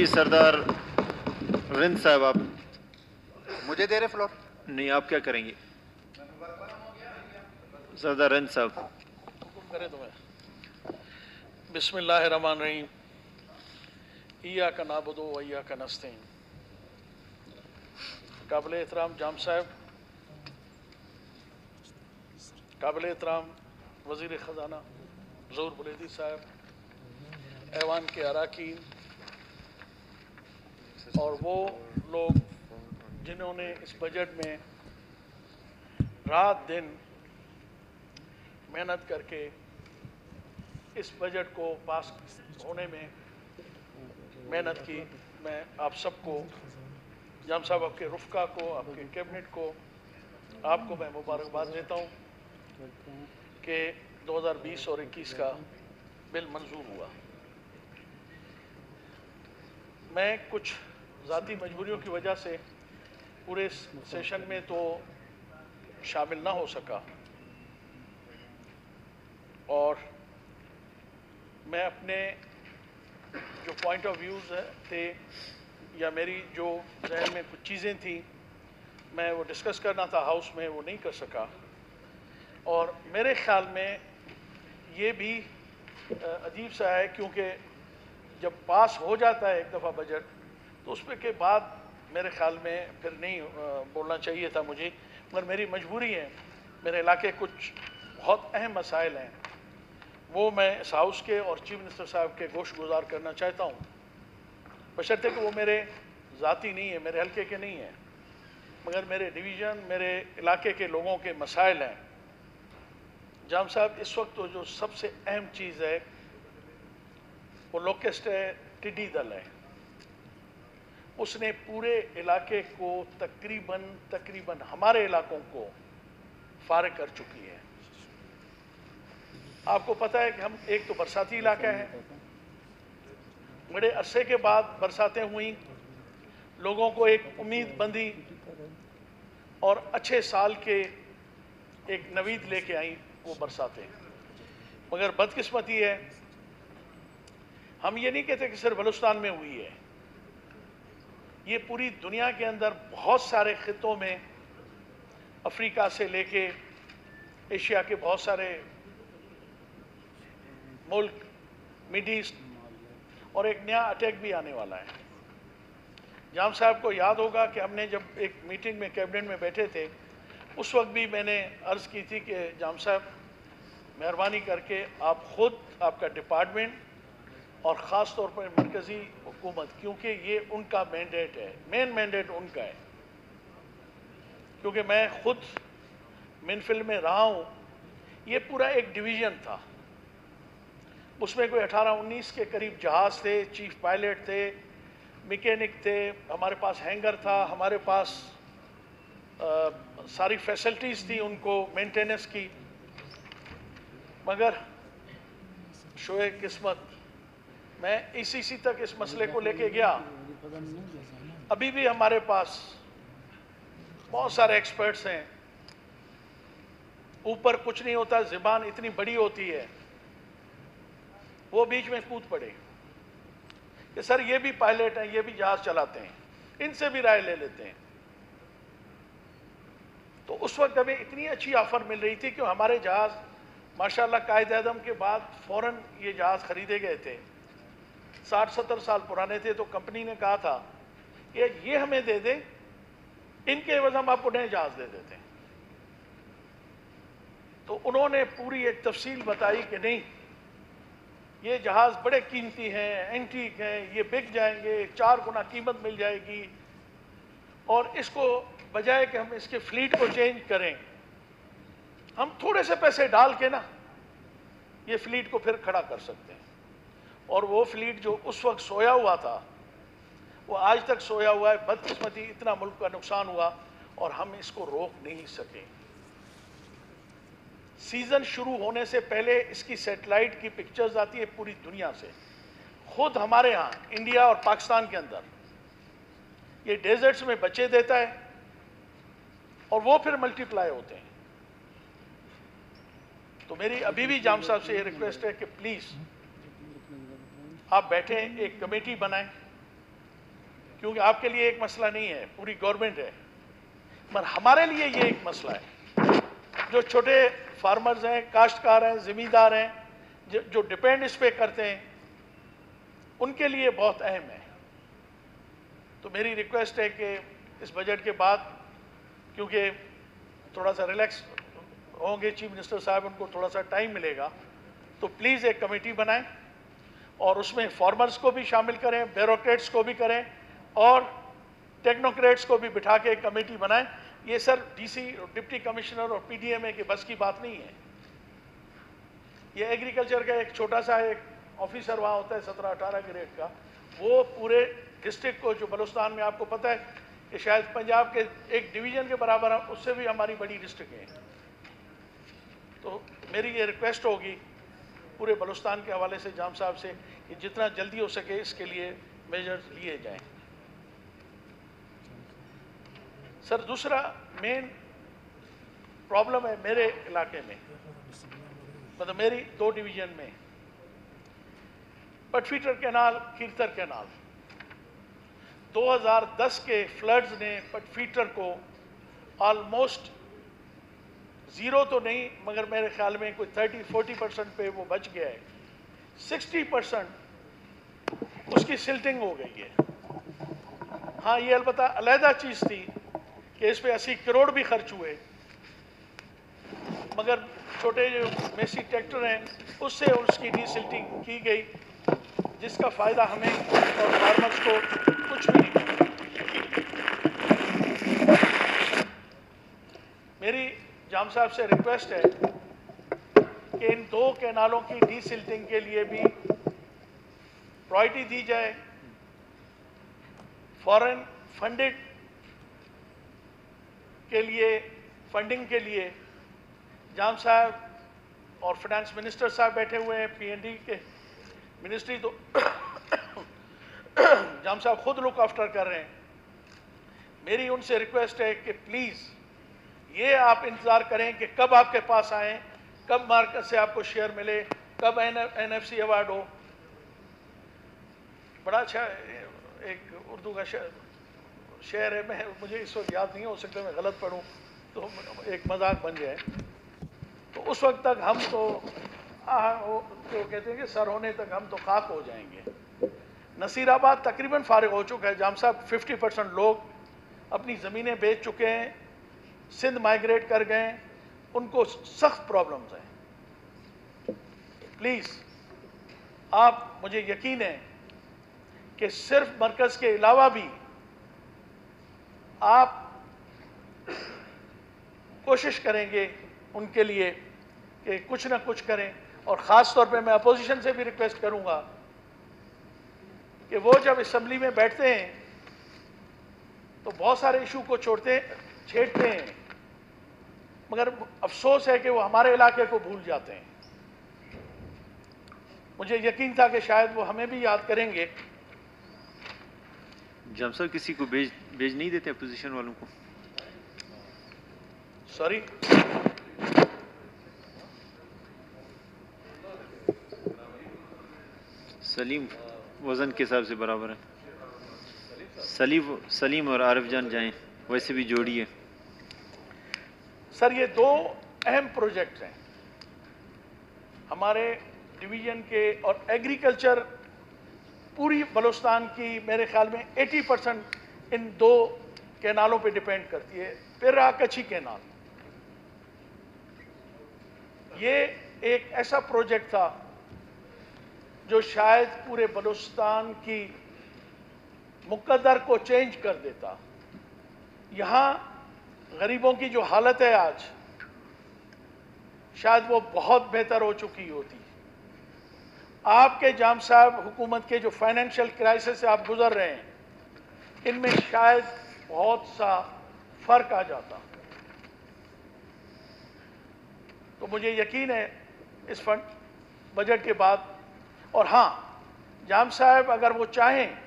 जी सरदार रिंद साहब आप मुझे दे रहे फ्लोर। नहीं आप क्या करेंगे? सरदार रिंद साहब। हुक्म करे तुम्हें। बिस्मिल्लाह रहीम ईया का नाबुदो वैया का नस्तीन। काबिल एहतराम जाम साहब। काबिल एहतराम वज़ीर ख़जाना जूर बुलेदी साहब। ऐवान के अरकान। और वो लोग जिन्होंने इस बजट में रात दिन मेहनत करके इस बजट को पास होने में मेहनत की, मैं आप सबको, जाम साहब आपके रुफ़ा को, आपके कैबिनेट को, आपको मैं मुबारकबाद देता हूँ कि 2020 और 21 का बिल मंजूर हुआ। मैं कुछ ज़ाती मजबूरियों की वजह से पूरे सेशन में तो शामिल ना हो सका। और मैं अपने जो पॉइंट ऑफ़ व्यूज़ थे या मेरी जो जहन में कुछ चीज़ें थी, मैं वो डिस्कस करना था हाउस में वो नहीं कर सका। और मेरे ख्याल में ये भी अजीब सा है, क्योंकि जब पास हो जाता है एक दफ़ा बजट तो उसमें के बाद मेरे ख्याल में फिर नहीं बोलना चाहिए था मुझे, मगर मेरी मजबूरी है। मेरे इलाके कुछ बहुत अहम मसाइल हैं। वो मैं इस हाउस के और चीफ मिनिस्टर साहब के गोश गुजार करना चाहता हूँ। बशर्ते कि वो मेरे ज़ाती नहीं है, मेरे हल्के के नहीं हैं, मगर मेरे डिवीज़न, मेरे इलाके के लोगों के मसाइल हैं। जाम साहब, इस वक्त तो जो सबसे अहम चीज़ है, वो लोकेस्ट है टिड्डी दल है। उसने पूरे इलाके को तकरीबन तकरीबन हमारे इलाकों को फार कर चुकी है। आपको पता है कि हम एक तो बरसाती इलाका है। बड़े अरसे के बाद बरसातें हुई, लोगों को एक उम्मीद बंधी और अच्छे साल के एक नवीद लेके आई वो बरसातें। मगर बदकिस्मती है। हम ये नहीं कहते कि सिर्फ़ बलुस्तान में हुई है। ये पूरी दुनिया के अंदर बहुत सारे ख़ितों में अफ्रीका से लेके एशिया के बहुत सारे मुल्क, मिड ईस्ट, और एक नया अटैक भी आने वाला है। जाम साहब को याद होगा कि हमने जब एक मीटिंग में, कैबिनेट में बैठे थे, उस वक्त भी मैंने अर्ज़ की थी कि जाम साहब, मेहरबानी करके आप ख़ुद आपका डिपार्टमेंट और ख़ास तौर पर मरकज़ी हुकूमत क्योंकि ये उनका मैंडेट है। मेन मैंडेट उनका है। क्योंकि मैं ख़ुद मिनफिल में रहा हूँ ये पूरा एक डिवीज़न था। उसमें कोई 18-19 के करीब जहाज़ थे चीफ पायलट थे मैकेनिक थे हमारे पास हैंगर था हमारे पास आ, सारी फैसिलिटीज़ थी उनको मेंटेनेंस की। मगर शोए किस्मत मैं इसी सी तक इस मसले को लेके गया। अभी भी हमारे पास बहुत सारे एक्सपर्ट्स हैं। ऊपर कुछ नहीं होता, ज़बान इतनी बड़ी होती है। वो बीच में कूद पड़े। कि सर, ये भी पायलट हैं, ये भी जहाज़ चलाते हैं। इनसे भी राय ले लेते हैं। तो उस वक्त हमें इतनी अच्छी ऑफ़र मिल रही थी कि हमारे जहाज़, माशाल्लाह कायद आदम के बाद फ़ौरन ये जहाज़ ख़रीदे गए थे। साठ सत्तर साल पुराने थे तो कंपनी ने कहा था कि ये हमें दे दें, इनके एवज हम आपको नए जहाज़ दे देते हैं। तो उन्होंने पूरी एक तफसील बताई कि नहीं, ये जहाज़ बड़े कीमती हैं, एंटीक हैं, ये बिक जाएँगे चार गुना कीमत मिल जाएगी। और इसको बजाय कि हम इसके फ्लीट को चेंज करें, हम थोड़े से पैसे डाल के ना, ये फ्लीट को फिर खड़ा कर सकते हैं। और वो फ्लीट जो उस वक्त सोया हुआ था, वो आज तक सोया हुआ है, बदकिस्मती, इतना मुल्क का नुकसान हुआ और हम इसको रोक नहीं सके। सीज़न शुरू होने से पहले इसकी सेटेलाइट की पिक्चर्स आती है पूरी दुनिया से। खुद हमारे यहाँ इंडिया और पाकिस्तान के अंदर। ये डेजर्ट्स में बचे देता है और वो फिर मल्टीप्लाई होते हैं। तो मेरी अभी भी जाम साहब से ये रिक्वेस्ट है कि प्लीज़ आप बैठे एक कमेटी बनाएँ। क्योंकि आपके लिए एक मसला नहीं है पूरी गवर्नमेंट है। मगर हमारे लिए ये एक मसला है। जो छोटे फार्मर्स हैं काश्तकार हैं ज़मींदार हैं जो, जो डिपेंड इस पे करते हैं उनके लिए बहुत अहम है। तो मेरी रिक्वेस्ट है कि इस बजट के बाद क्योंकि थोड़ा सा रिलैक्स होंगे चीफ मिनिस्टर साहब उनको थोड़ा सा टाइम मिलेगा तो प्लीज़ एक कमेटी बनाएँ। और उसमें फार्मर्स को भी शामिल करें ब्यूरोक्रेट्स को भी करें और टेक्नोक्रेट्स को भी बिठा के कमेटी बनाएँ। ये सर डीसी डिप्टी कमिश्नर और पीडीएमए की बस की बात नहीं है। ये एग्रीकल्चर का एक छोटा सा एक ऑफिसर वहाँ होता है, सत्रह अठारह ग्रेड का। वो पूरे डिस्ट्रिक्ट को, जो बलुस्तान में आपको पता है कि शायद पंजाब के एक डिवीज़न के बराबर उससे भी हमारी बड़ी डिस्ट्रिक्ट है। तो मेरी ये रिक्वेस्ट होगी पूरे बलुस्तान के हवाले से, जाम साहब से, कि जितना जल्दी हो सके इसके लिए मेजर्स लिए जाएँ। सर, दूसरा मेन प्रॉब्लम है मेरे इलाके में। मतलब मेरी दो डिवीज़न में। पटफीटर कैनाल कीर्तर कैनाल 2010 के फ्लड्स ने पटफीटर को ऑलमोस्ट ज़ीरो तो नहीं, मगर मेरे ख्याल में कोई 30 40 परसेंट पे वो बच गया है। 60 परसेंट उसकी सिल्टिंग हो गई है। हाँ ये अलबत्ता अलहदा चीज़ थी कि इस पर अस्सी करोड़ भी खर्च हुए। मगर छोटे जो मेसी ट्रैक्टर हैं, उससे उसकी डी सिल्टिंग की गई, जिसका फ़ायदा हमें और फार्मर्स को कुछ भी नहीं मेरी जाम साहब से रिक्वेस्ट है कि इन दो कैनालों की डीसिल्टिंग के लिए भी प्रायोरिटी दी जाए। फॉरेन फंडेड के लिए फंडिंग के लिए जाम साहब और फाइनेंस मिनिस्टर साहब बैठे हुए हैं पीएनडी के मिनिस्ट्री तो जाम साहब खुद लुक आफ्टर कर रहे हैं। मेरी उनसे रिक्वेस्ट है कि प्लीज़ ये आप इंतज़ार करें कि कब आपके पास आए कब मार्केट से आपको शेयर मिले कब एन एफ़ सी अवार्ड हो। बड़ा अच्छा एक उर्दू का शेर है मैं मुझे इस वक्त याद नहीं हो सकता मैं गलत पढ़ूँ तो एक मज़ाक बन जाए तो उस वक्त तक हम तो आ, वो तो कहते हैं कि सर होने तक हम तो खाक हो जाएँगे। नसीराबाद तकरीबन फारग हो चुका है जाम साहब 50 परसेंट लोग अपनी ज़मीनें बेच चुके हैं। सिंध माइग्रेट कर गए, उनको सख्त प्रॉब्लम्स हैं। प्लीज़ आप, मुझे यकीन है कि सिर्फ़ मरकज़ के अलावा भी आप कोशिश करेंगे उनके लिए कि कुछ ना कुछ करें, और ख़ास तौर पे मैं अपोजिशन से भी रिक्वेस्ट करूँगा कि वो जब असम्बली में बैठते हैं तो बहुत सारे इशू को छोड़ते, छेड़ते हैं। मगर अफसोस है कि वो हमारे इलाके को भूल जाते हैं। मुझे यकीन था कि शायद वो हमें भी याद करेंगे। जब सर किसी को भेज भेज नहीं देते अपोजिशन वालों को? सॉरी सलीम वज़न के हिसाब से बराबर है। सलीम सलीम और आरिफ जान जाएँ वैसे भी जोड़ी है। सर, ये दो अहम प्रोजेक्ट हैं। हमारे डिवीज़न के और एग्रीकल्चर पूरी बलुस्तान की मेरे ख्याल में 80 परसेंट इन दो कैनालों पे डिपेंड करती है पेरा कच्छी कैनाल। ये एक ऐसा प्रोजेक्ट था जो शायद पूरे बलुस्तान की मुकदर को चेंज कर देता। यहाँ गरीबों की जो हालत है आज, शायद वो बहुत बेहतर हो चुकी होती। आपके जाम साहब, हुकूमत के जो फाइनेंशियल क्राइसिस से आप गुजर रहे हैं, इनमें शायद बहुत सा फ़र्क आ जाता। तो मुझे यकीन है, इस फंड बजट के बाद, और हाँ जाम साहब, अगर वो चाहें,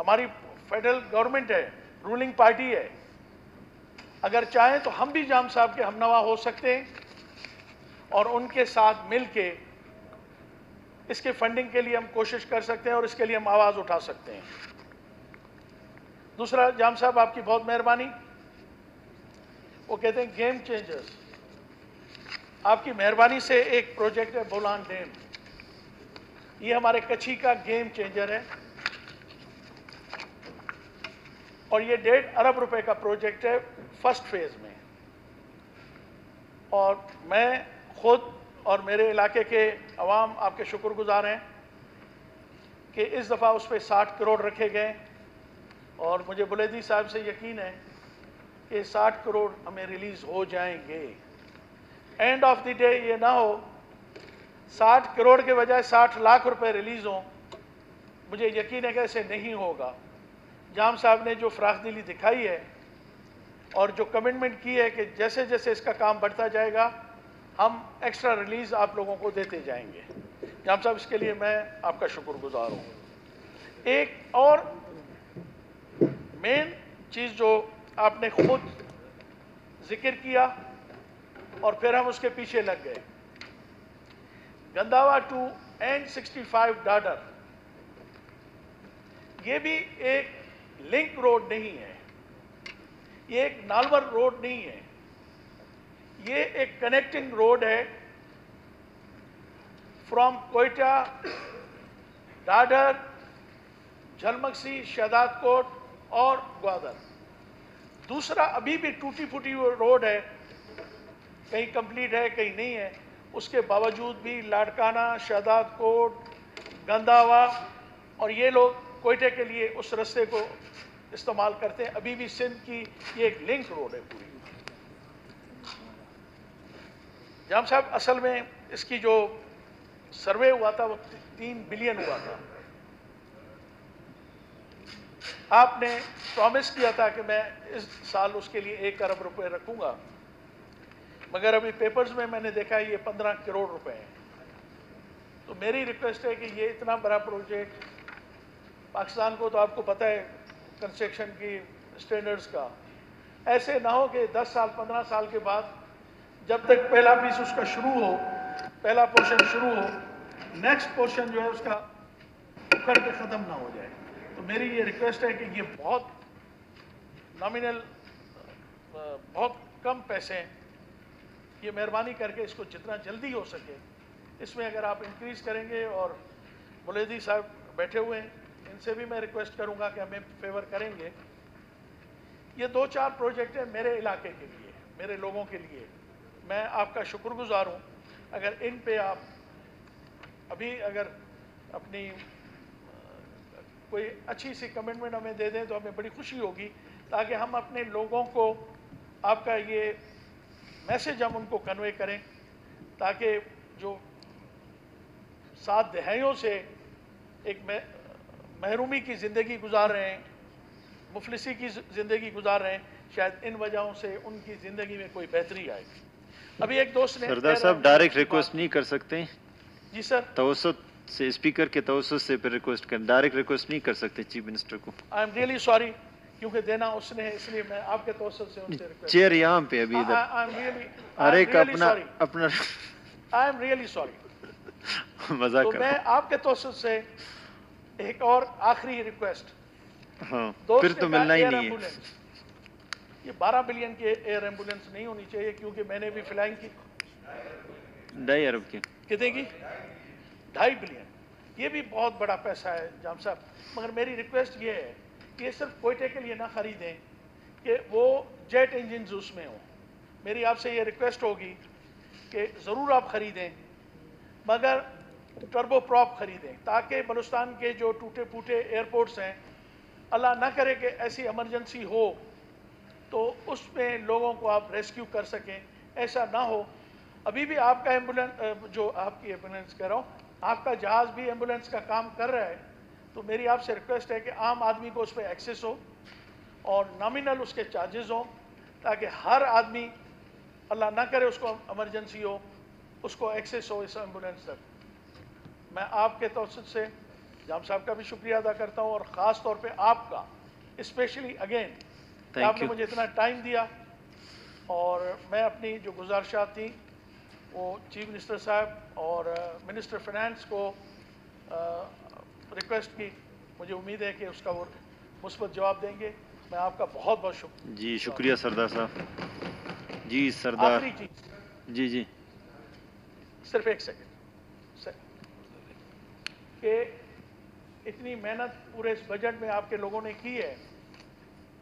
हमारी फेडरल गवर्नमेंट है रूलिंग पार्टी है अगर चाहें तो हम भी जाम साहब के हमनवा हो सकते हैं और उनके साथ मिल के इसके फंडिंग के लिए हम कोशिश कर सकते हैं और इसके लिए हम आवाज़ उठा सकते हैं। दूसरा, जाम साहब आपकी बहुत मेहरबानी। वो कहते हैं गेम चेंजर्स आपकी मेहरबानी से एक प्रोजेक्ट है, बोलान डैम। ये हमारे कच्छी का गेम चेंजर है। और ये डेढ़ अरब रुपए का प्रोजेक्ट है। फ़र्स्ट फ़ेज़ में। और मैं खुद और मेरे इलाके के अवाम आपके शुक्रगुजार हैं कि इस दफ़ा उस पर साठ करोड़ रखे गए। और मुझे बुलेदी साहब से यकीन है कि साठ करोड़ हमें रिलीज़ हो जाएँगे। एंड ऑफ़ द डे ये ना हो, साठ करोड़ के बजाय साठ लाख रुपए रिलीज़ हों, मुझे यकीन है कि ऐसे नहीं होगा। जाम साहब ने जो फराख दिली दिखाई है और जो कमिटमेंट की है कि जैसे जैसे इसका काम बढ़ता जाएगा, हम एक्स्ट्रा रिलीज़ आप लोगों को देते जाएँगे। जाम साहब, इसके लिए मैं आपका शुक्रगुजार हूँ। एक और मेन चीज़ जो आपने खुद ज़िक्र किया और फिर हम उसके पीछे लग गए। Gandawa two N sixty five Dadhar ये भी एक लिंक रोड नहीं है। ये एक नालवर रोड नहीं है। ये एक कनेक्टिंग रोड है। फ्रॉम कोयटा डाडर झलमक्सी शहदाद कोट और ग्वादर दूसरा अभी भी टूटी फूटी रोड है। कहीं कंप्लीट है, कहीं नहीं है। उसके बावजूद भी लाडकाना शहदाद कोट गंदावा और ये लोग कोयटे के लिए उस रस्ते को इस्तेमाल करते हैं। अभी भी सिंध की ये एक लिंक रोड है पूरी। जाम साहब, असल में इसकी जो सर्वे हुआ था, वो तीन बिलियन हुआ था। आपने प्रॉमिस किया था कि मैं इस साल उसके लिए एक अरब रुपए रखूँगा। मगर अभी पेपर्स में मैंने देखा ये पंद्रह करोड़ रुपए हैं। तो मेरी रिक्वेस्ट है कि ये इतना बड़ा प्रोजेक्ट पाकिस्तान को तो आपको पता है कंस्ट्रक्शन की स्टैंडर्ड्स का। ऐसे ना हो कि 10 साल 15 साल के बाद जब तक पहला पीस उसका शुरू हो, पहला पोर्शन शुरू हो नेक्स्ट पोर्शन जो है उसका उखड़ के ख़त्म ना हो जाए। तो मेरी ये रिक्वेस्ट है कि ये बहुत नॉमिनल बहुत कम पैसे हैं ये मेहरबानी करके इसको जितना जल्दी हो सके, इसमें अगर आप इंक्रीज़ करेंगे और मुलेदी साहब बैठे हुए हैं इनसे भी मैं रिक्वेस्ट करूँगा कि हमें फेवर करेंगे। ये दो चार प्रोजेक्ट हैं मेरे इलाके के लिए, मेरे लोगों के लिए। मैं आपका शुक्रगुजार हूँ। अगर इन पे आप अभी अगर अपनी कोई अच्छी सी कमिटमेंट हमें दे दें तो हमें बड़ी खुशी होगी, ताकि हम अपने लोगों को आपका ये मैसेज हम उनको कन्वे करें, ताकि जो सात दहाइयों से एक महरूमी की ज़िंदगी गुजार रहे हैं मुफलिसी की ज़िंदगी गुजार रहे हैं शायद इन वजहों से उनकी ज़िंदगी में कोई बेहतरी आएगी अभी एक दोस्त ने सरदार साहब डायरेक्ट रिक्वेस्ट नहीं कर सकते। जी सर। तवसत से स्पीकर के तवसत से फिर रिक्वेस्ट कर डायरेक्ट रिक्वेस्ट नहीं कर सकते चीफ मिनिस्टर को। आई एम रियली सॉरी क्योंकि देना उसने इसलिए मैं आपके तवसत से उनसे चेयर यहाँ पे अभी इधर। आई एम रियली हर एक अपना अपना आई एम रियली सॉरी मज़ाक तो कर मैं आपके तवसत से एक और आखिरी रिक्वेस्ट हाँ फिर तो मिलना ही नहीं है. ये 12 बिलियन के एयर एंबुलेंस नहीं होनी चाहिए क्योंकि मैंने भी फ्लाइंग की। ढाई अरब के कितने की? ढाई बिलियन ये भी बहुत बड़ा पैसा है जाम साहब। मगर मेरी रिक्वेस्ट ये है कि ये सिर्फ़ कोयटे के लिए ना खरीदें कि वो जेट इंजन उसमें हो। मेरी आपसे ये रिक्वेस्ट होगी कि ज़रूर आप ख़रीदें मगर टर्बो प्रॉप खरीदें, ताकि बलुस्तान के जो टूटे फूटे एयरपोर्ट्स हैं, अल्लाह ना करे कि ऐसी एमरजेंसी हो तो उसमें लोगों को आप रेस्क्यू कर सकें। ऐसा ना हो। अभी भी आपका एंबुलेंस जो आपकी एंबुलेंस कह रहा हूँ, आपका जहाज़ भी एंबुलेंस का काम कर रहा है तो मेरी आपसे रिक्वेस्ट है कि आम आदमी को उस पर एक्सेस हो और नॉमिनल उसके चार्जेस हों, ताकि हर आदमी, अल्लाह ना करे उसको एमरजेंसी हो, उसको एक्सेस हो इस एंबुलेंस तक। मैं आपके तवसत से जाम साहब का भी शुक्रिया अदा करता हूँ और ख़ास तौर पे आपका स्पेशली अगेन आपने मुझे इतना टाइम दिया और मैं अपनी जो गुजारिशात थी वो चीफ मिनिस्टर साहब और मिनिस्टर फाइनेंस को आ, रिक्वेस्ट की। मुझे उम्मीद है कि उसका वो मुस्बत जवाब देंगे। मैं आपका बहुत बहुत शुक्रिया। जी शुक्रिया सरदार साहब। जी सरदार। जी जी। सिर्फ़ एक सेकंड कि इतनी मेहनत पूरे इस बजट में आपके लोगों ने की है।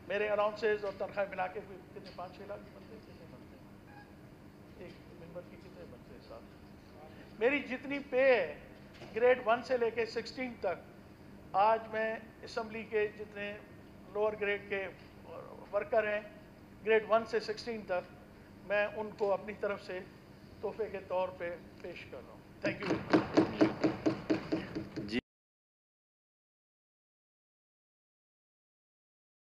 मेरे अनाउंसेस और तनख्वाह मिला के कितने? पाँच छः लाख बनते कितने बनते एक मेंबर की कितने बनते हैं साहब मेरी जितनी पे है ग्रेड वन से लेके सिक्सटीन तक, आज मैं इसम्बली के जितने लोअर ग्रेड के वर्कर हैं ग्रेड वन से सिक्सटीन तक, मैं उनको अपनी तरफ़ से तोहफे के तौर पे पेश कर रहा हूँ। Thank you